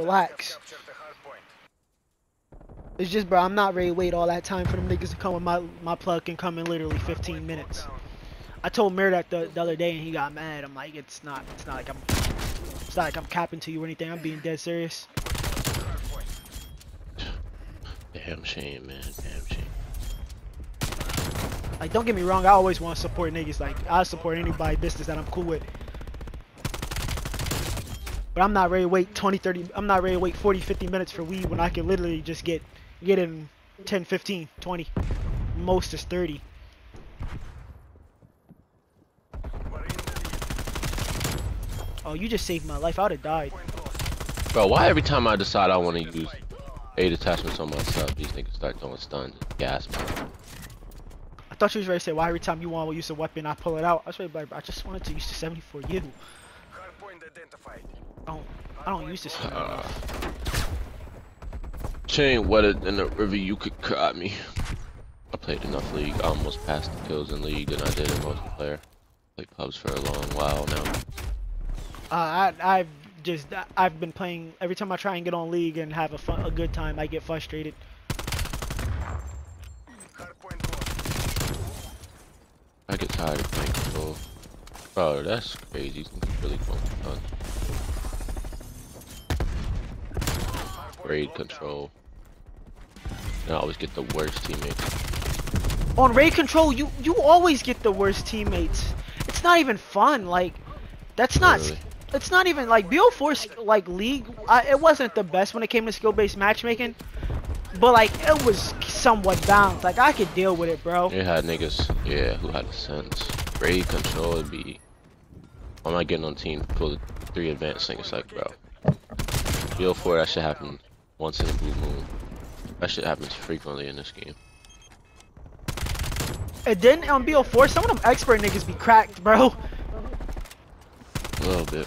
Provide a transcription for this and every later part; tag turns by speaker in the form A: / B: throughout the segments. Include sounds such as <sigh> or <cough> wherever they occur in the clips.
A: Relax. It's just, bro, I'm not ready to wait all that time for them niggas to come with my my plug can come in literally 15 minutes. I told Mir that the, the other day and he got mad. I'm like, it's not, it's not like I'm, it's not like I'm capping to you or anything. I'm being dead serious.
B: Damn shame, man. Damn shame.
A: Like, don't get me wrong, I always want to support niggas. Like, I support anybody business that I'm cool with. But I'm not ready to wait 20, 30, I'm not ready to wait 40, 50 minutes for weed when I can literally just get, get in 10, 15, 20. Most is 30. Oh, you just saved my life. I would have died.
B: Bro, why every time I decide I want to use eight attachments on myself, these niggas start throwing stuns? Gas.
A: I thought you was ready to say, why every time you want to use a weapon, I pull it out. I was ready, like, I just wanted to use the 70 for you. I don't, I don't use this.
B: Uh, chain wetter than the river, you could cut me. I played enough league. I almost passed the kills in league than I did in multiplayer. Played pubs for a long while now.
A: Uh, I, I've just, I've been playing, every time I try and get on League and have a, fun, a good time, I get frustrated.
B: I get tired of playing control. Bro, that's crazy. really fun. Raid control. And I always get the worst teammates.
A: On raid control, you you always get the worst teammates. It's not even fun. Like, that's not. Really? it's not even like BO4 like league. I, it wasn't the best when it came to skill-based matchmaking, but like it was somewhat balanced. Like I could deal with it, bro.
B: It had niggas, yeah, who had sense. Raid control would be. I'm not getting on team. Pull the three advanced thing. It's like, bro. BO4 that should happen once in a blue moon. That shit happens frequently in this game.
A: And then on BO4, some of them expert niggas be cracked, bro.
B: A little bit.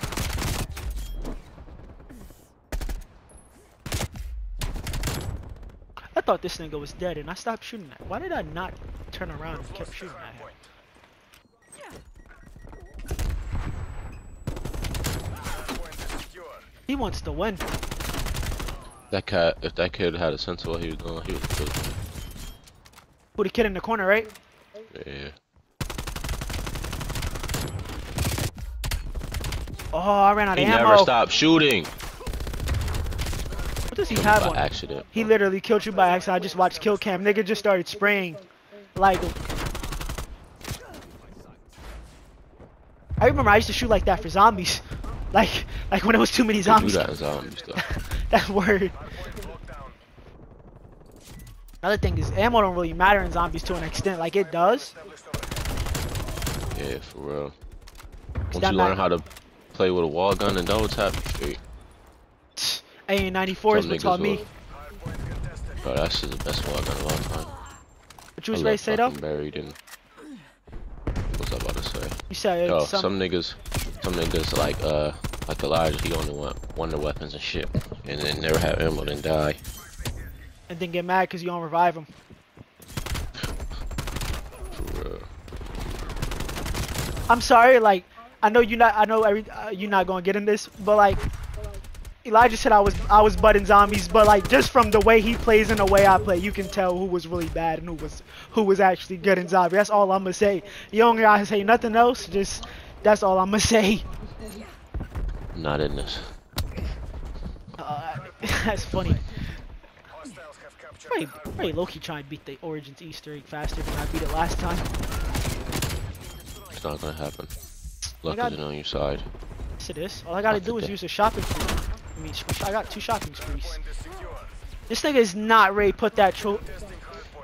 A: I thought this nigga was dead and I stopped shooting at Why did I not turn around and kept shooting at him? He wants to win.
B: That cat, if that kid had a sense of what he was doing, he was good.
A: Put a kid in the corner, right?
B: Yeah.
A: Oh, I ran out
B: he
A: of ammo.
B: He never stopped shooting.
A: What does he have on?
B: accident.
A: He literally killed you by accident. I just watched kill cam. Nigga just started spraying. Like. I remember I used to shoot like that for zombies. Like, like when it was too many zombies.
B: That zombies <laughs>
A: that word. Another thing is ammo don't really matter in zombies to an extent. Like it does.
B: Yeah, for real. Once you learn how to play with a wall gun and double tap straight.
A: AN94 is what taught me.
B: Bro, that's just the best wall gun of all time.
A: What you was ready to say though?
B: Buried in. What's I about to say?
A: You said
B: Yo,
A: some...
B: some niggas, some niggas like uh, like Elijah, he only want wonder weapons and shit, and then never have ammo, then die.
A: And then get mad because you don't revive him. I'm sorry, like I know you're not. I know every, uh, you're not gonna get in this, but like Elijah said, I was I was butting zombies, but like just from the way he plays and the way I play, you can tell who was really bad and who was who was actually good in zombie. That's all I'm gonna say. You don't gotta say nothing else. Just that's all I'm gonna say.
B: Not in this.
A: Uh, <laughs> that's funny. Probably, probably Loki trying to beat the Origins Easter egg faster than I beat it last time.
B: It's not gonna happen. Luck isn't on your side.
A: Yes, it is. All I gotta do is use a shopping spree. I mean, I got two shopping sprees. This nigga is not ready put that tro-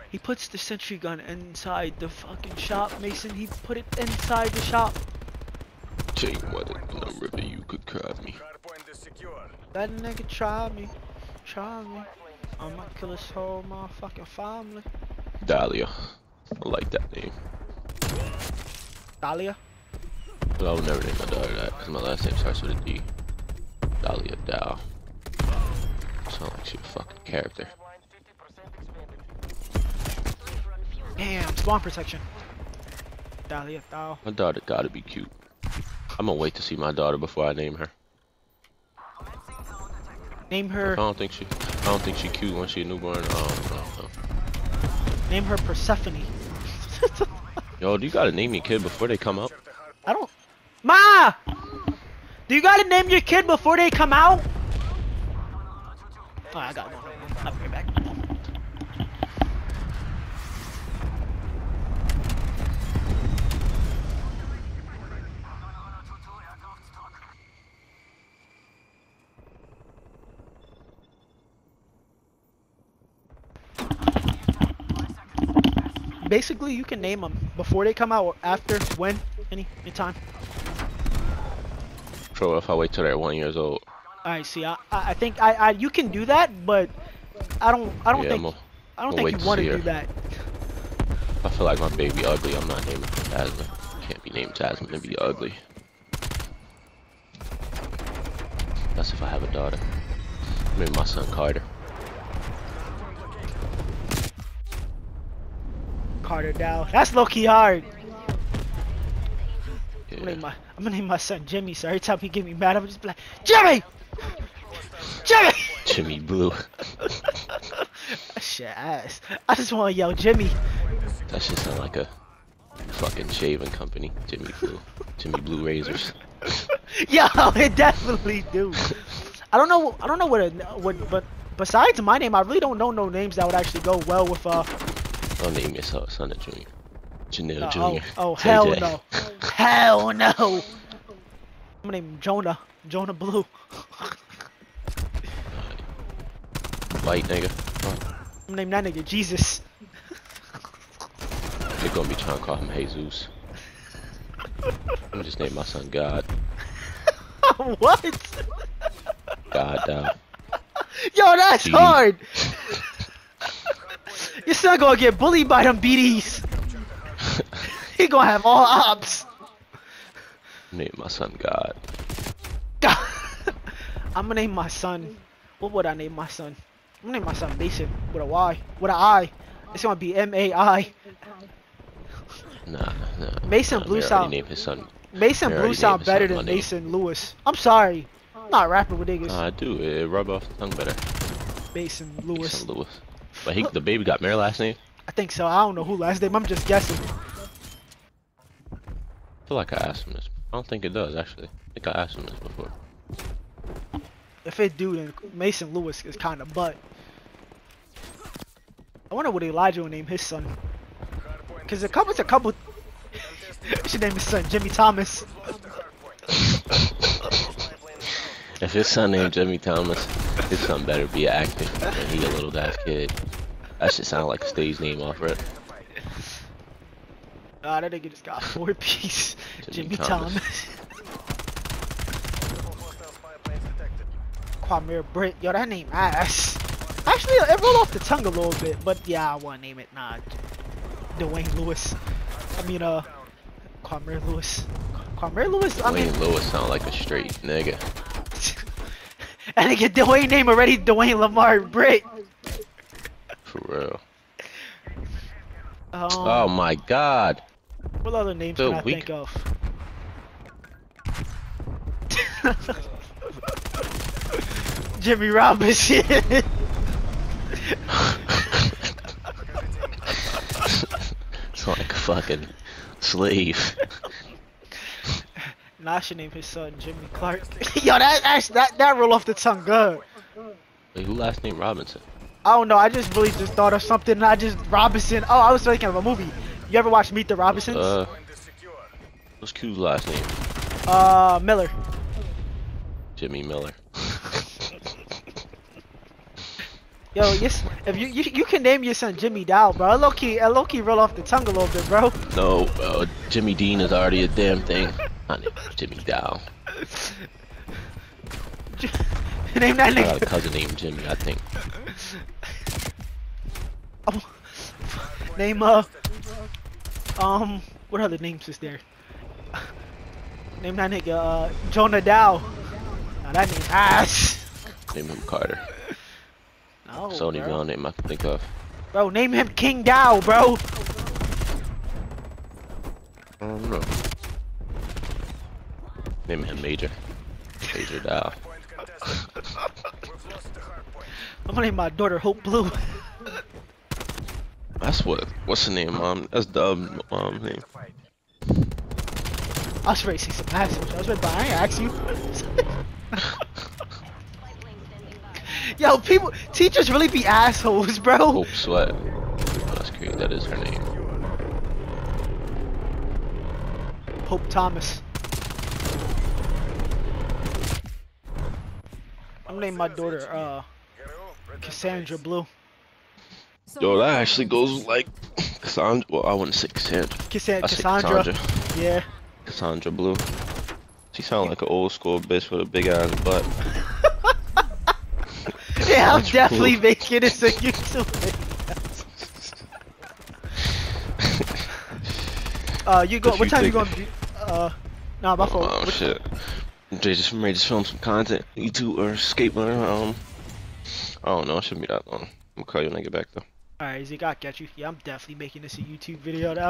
A: He puts the sentry gun inside the fucking shop, Mason. He put it inside the shop.
B: Jake, what the river you could cry me.
A: That nigga try me. Try me. I'ma kill his whole motherfucking family.
B: Dahlia. I like that name.
A: Dahlia?
B: But I would never name my daughter that, because my last name starts with a D. Dahlia Dow. Sound like she's a fucking character.
A: Damn, spawn protection. Dahlia Dow.
B: My daughter gotta be cute. I'm gonna wait to see my daughter before I name her.
A: Name her.
B: I don't think she. I don't think she cute when she a newborn. Oh,
A: Name her Persephone. <laughs>
B: Yo, do you gotta name your kid before they come out?
A: I don't. Ma! Do you gotta name your kid before they come out? Oh, I got one. I'll be right back. Basically, you can name them before they come out or after, when, any, anytime.
B: So if I wait till they're one years old,
A: I see. I, I I think I, I you can do that, but I don't I don't
B: yeah,
A: think
B: a,
A: I don't think you want to do
B: her.
A: that.
B: I feel like my baby ugly. I'm not naming her Jasmine. Can't be named Jasmine and be ugly. That's if I have a daughter. Maybe my son Carter.
A: Carter Dow. That's low key hard. I'm gonna, name my, I'm gonna name my son Jimmy. So every time he get me mad, I'm just like, Jimmy, Jimmy.
B: Jimmy Blue.
A: That Shit ass. I just want to yell Jimmy.
B: That shit sound like a fucking shaving company. Jimmy Blue. Jimmy Blue Razors. <laughs>
A: Yo, it definitely do. I don't know. I don't know what a what, but besides my name, I really don't know no names that would actually go well with uh.
B: Don't name your son, son a Junior. Janelle
A: Uh,
B: Junior.
A: oh, oh hell no. hell no. I'm gonna name him Jonah. Jonah Blue. <laughs>
B: White nigga. Oh,
A: I'm gonna name that nigga Jesus. <laughs>
B: They're gonna be trying to call him Jesus. I'm gonna just name my son God. <laughs>
A: what?
B: God down.
A: Yo, that's hard. Your son gonna get bullied by them BDs. <laughs> He gonna have all ops.
B: Name my son God. <laughs>
A: I'm gonna name my son. What would I name my son? I'm gonna name my son Mason with a Y. With an I. It's gonna be M A I.
B: Nah, nah.
A: Mason
B: nah,
A: Blue sound-
B: Name his son.
A: Mason Blue sound better than. Mason Lewis. I'm sorry. I'm not rapping with niggas.
B: Nah, I do. It rub off the tongue better.
A: Mason Lewis.
B: Mason Lewis. But he, the baby got married last name.
A: I think so. I don't know who last name. I'm just guessing.
B: I feel like I asked him this. I don't think it does actually. I think I asked him this before.
A: If it do, then Mason Lewis is kind of butt. I wonder what Elijah will name his son. Cause a couple, it's a couple. should name his son Jimmy Thomas. <laughs>
B: If his son named Jimmy Thomas, <laughs> his son better be an actor. And he a little ass kid. That should sound like a stage name off it. <laughs>
A: Ah, that nigga just got four piece. <laughs>
B: Jimmy
A: Jimmy
B: Thomas.
A: Thomas. Kwame Britt. Yo, that name ass. Actually, it rolled off the tongue a little bit, but yeah, I want to name it. Nah, Dwayne Lewis. I mean, uh, Kwame Lewis. Kwame Lewis. I mean,
B: Wayne Lewis sound like a straight nigga.
A: And nigga Dwayne name already Dwayne Lamar Britt.
B: For real.
A: Um,
B: Oh my god.
A: What other names
B: So
A: can I think of? <laughs> Jimmy Robinson. <laughs>
B: It's like a fucking slave. <laughs>
A: nah, I should name his son Jimmy Clark. <laughs> Yo, that actually that that roll off the tongue good.
B: Wait, who last name Robinson?
A: I don't know. I just really just thought of something. I just Robinson. Oh, I was thinking of a movie. You ever watch Meet the Robinsons?
B: Uh, what's Q's last name?
A: Uh, Miller.
B: Jimmy Miller. <laughs>
A: Yo, yes. If you, you you can name your son Jimmy Dow, bro. Low key, low key roll off the tongue a little bit, bro.
B: No, uh, Jimmy Dean is already a damn thing. My name is Jimmy Dow.
A: name that
B: I got a cousin named Jimmy, I think.
A: Oh, name uh um what other names is there? Name that nigga uh Jonah Dow. Now that name ass.
B: Name him Carter.
A: No,
B: It's the only real name I can think of.
A: bro, name him King Dow, bro.
B: I don't know. Name him Major. Major Dow.
A: I'm gonna name my daughter Hope Blue. <laughs>
B: That's what. What's um, the name, mom? That's Dub, mom name.
A: I was ready to see some assholes. I was ready, but I ain't ask you. <laughs> Yo, people, teachers really be assholes, bro.
B: Hope Sweat. Oh, that's. That is her name.
A: Hope Thomas. I'm gonna name my daughter uh Cassandra Blue.
B: Yo, that actually goes like Cassandra. Well, I wouldn't say Cassandra.
A: Cassan-
B: I say
A: Cassandra.
B: Cassandra.
A: Yeah.
B: Cassandra Blue. She sound like an old school bitch with a big ass butt. <laughs>
A: Yeah, I'm definitely
B: Blue.
A: making this a YouTube. <laughs> <laughs> Uh, you go.
B: What
A: What
B: you
A: time you be? Uh, nah, my fault.
B: Oh
A: What-
B: shit. Jay just to film some content. YouTube or skateboard. Um, I don't know. It shouldn't be that long. I'm gonna call you when I get back though.
A: Alright, Zeke, I got you. Yeah, I'm definitely making this a YouTube video. That